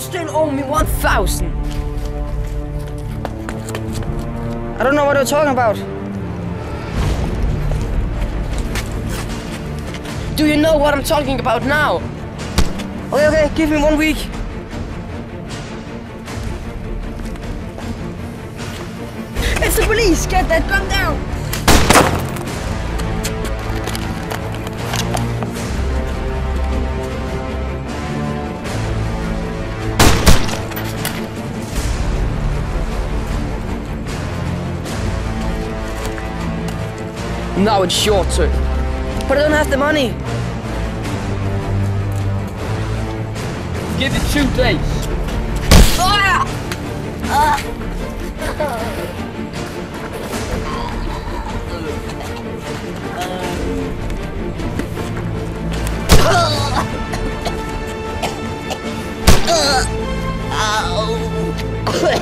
still owe me 1,000. I don't know what you're talking about. Do you know what I'm talking about now? Okay, okay, give me one week. It's the police! Get that gun down! Now it's sure to. But I don't have the money. Give it two days.